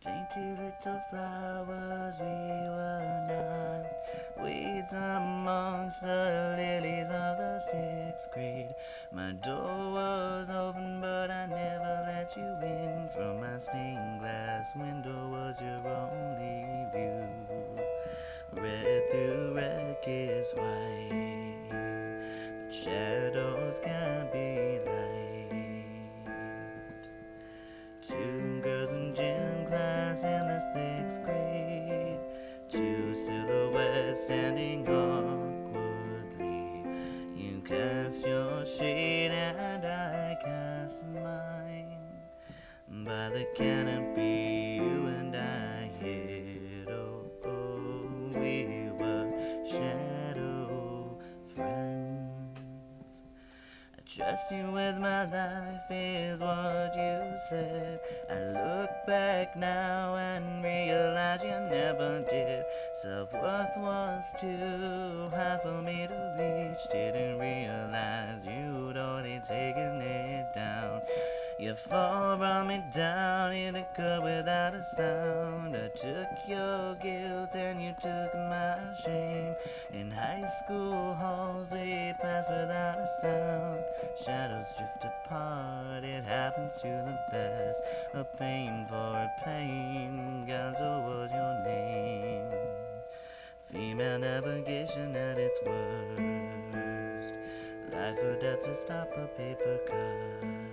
Dainty little flowers, we were not weeds amongst the lilies of the sixth grade. My door was open, but I never let you in. From my stained glass window was your only view. Red through wreck is white, but shadows can be light. Two girls sixth grade. Two silhouettes standing awkwardly. You cast your shade and I cast mine. By the canopy, trust you with my life, is what you said. I look back now and realize you never did. Self worth was too high for me to reach. Didn't realize you'd already taken it down. Your fall brought me down in a cut without a sound. I took your guilt and you took my shame. In high school halls drift apart, it happens to the best. A pain for a pain, God, so oh, was your name. Female navigation at its worst. Life or death to stop a paper cut.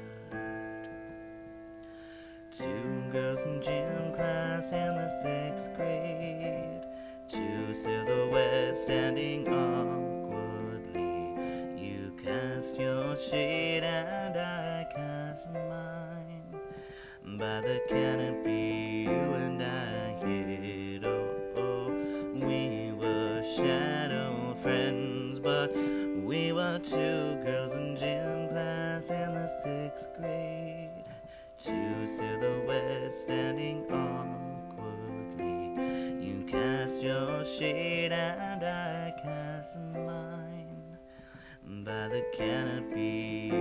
Two girls in gym class in the sixth grade. Two silhouettes standing awkwardly. Cast your shade and I cast mine. By the canopy, you and I hid. Oh, oh, we were shadow friends, but we were two girls in gym class in the sixth grade. Two silhouettes standing awkwardly. You cast your shade and I cast mine. The canopy,